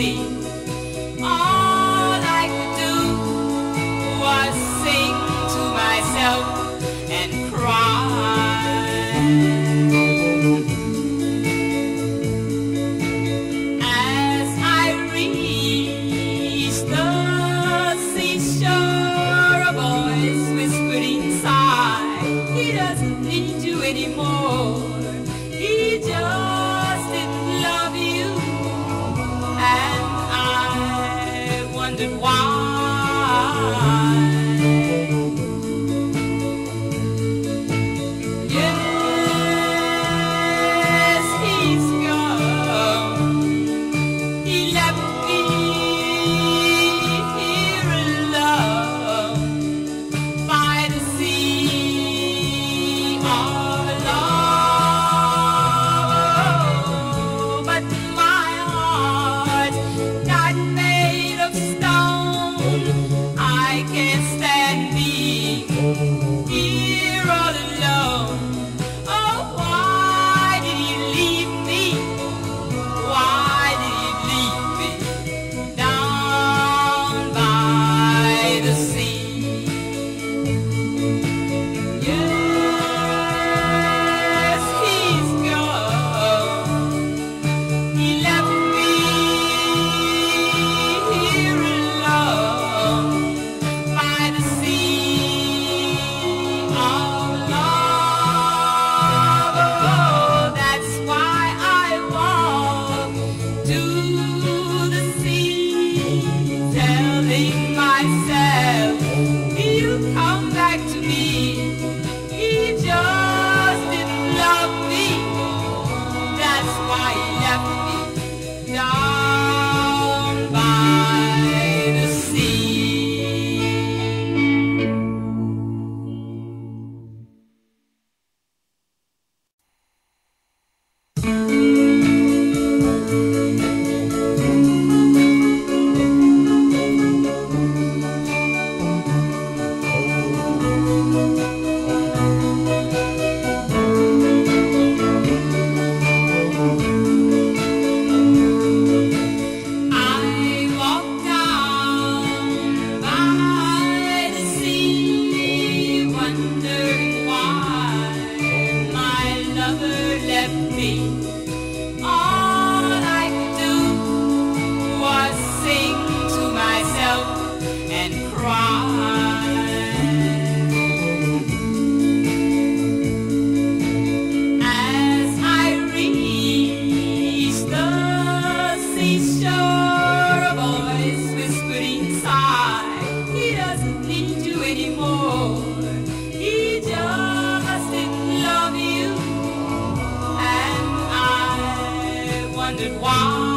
me. Wondered why. Left me. Wondered why.